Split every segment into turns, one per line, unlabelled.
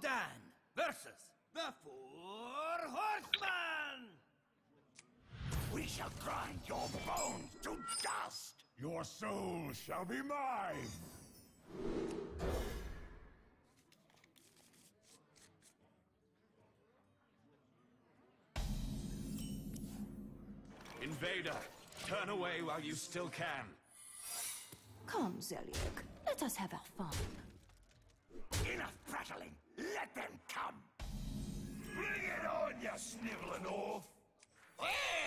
Gul'dan versus the Four Horsemen!
We shall grind your bones to dust! Your soul shall be mine!
Invader, turn away while you still can.
Come, Zeliek. Let us have our fun.
Sniveling oaf! Hey!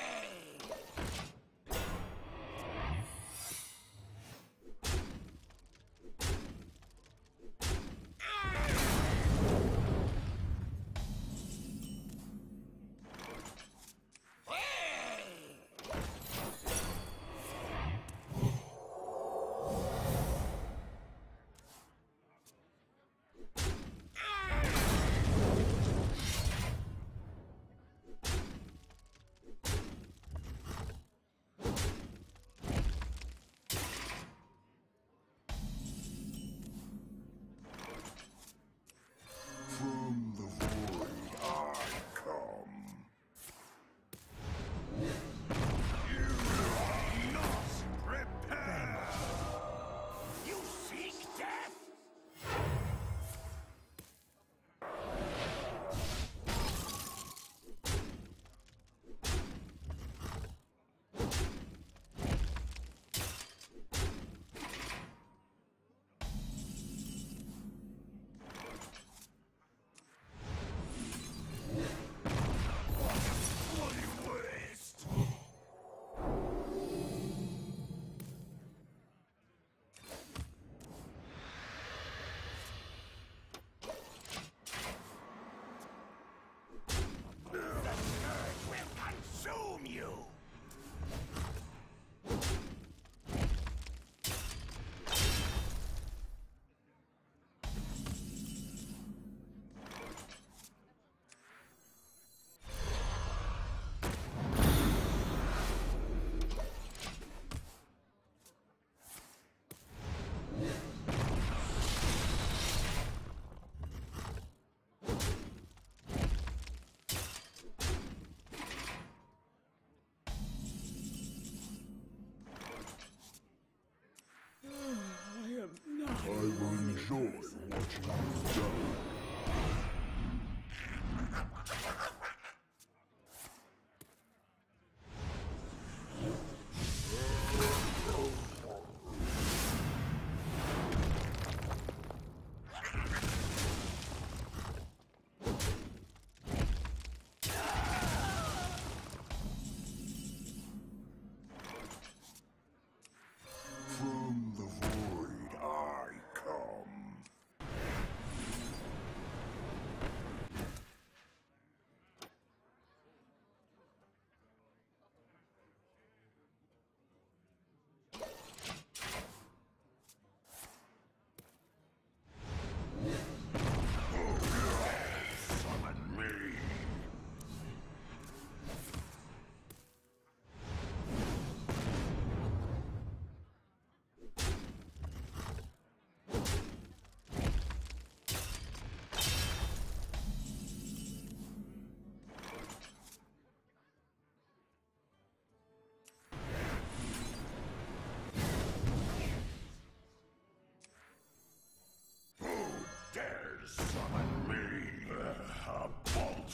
I will enjoy watching you die.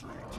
Who